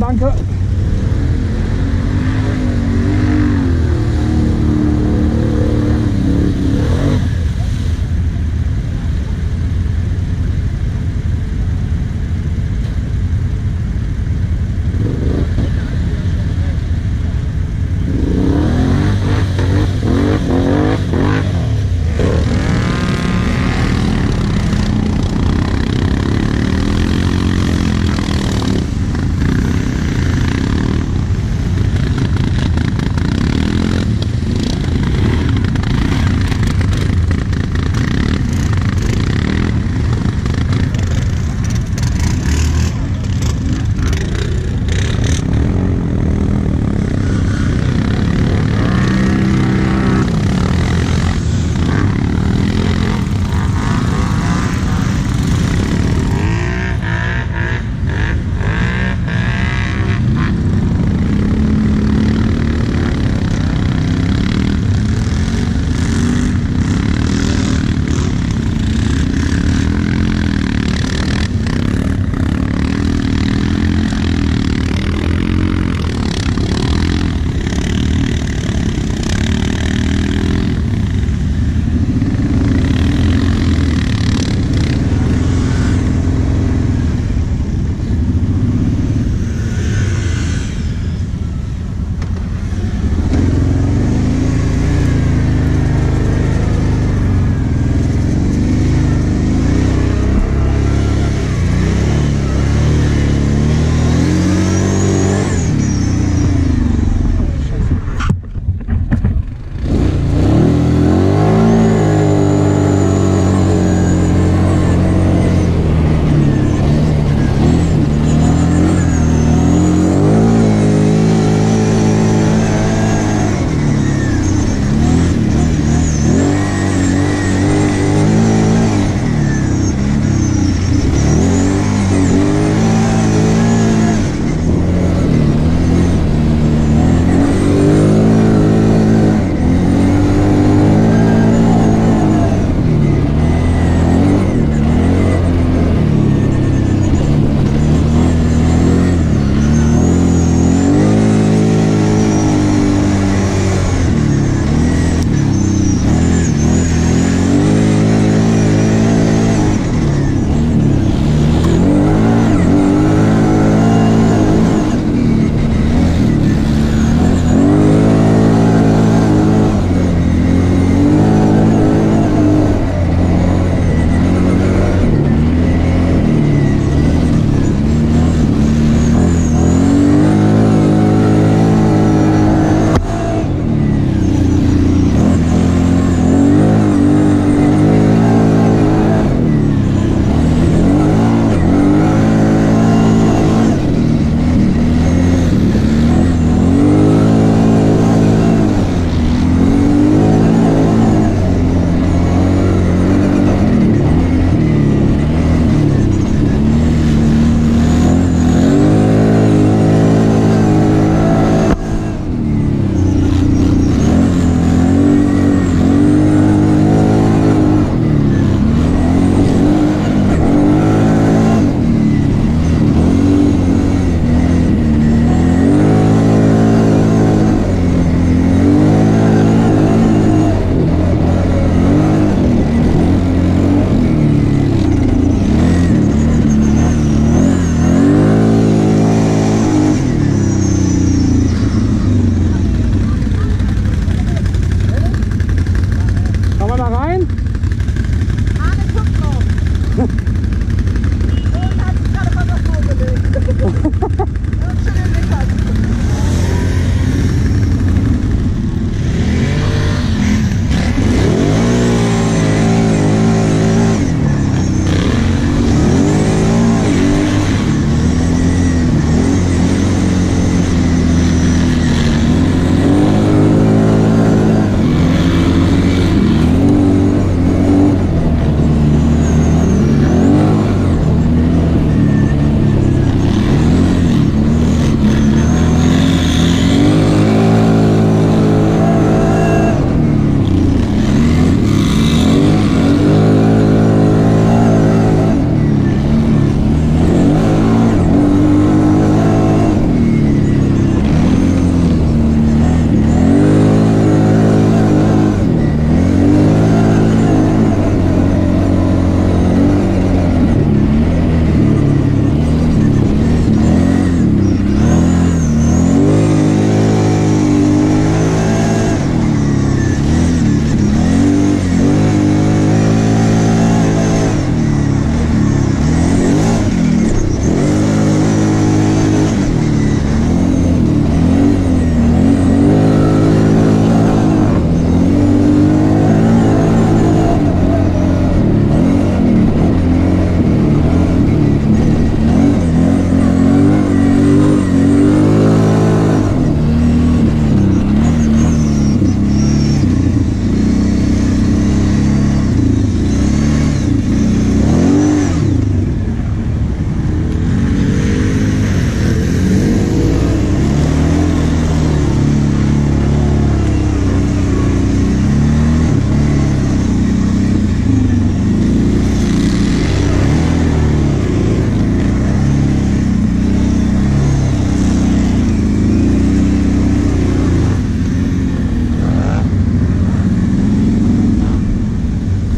danke.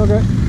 Okay.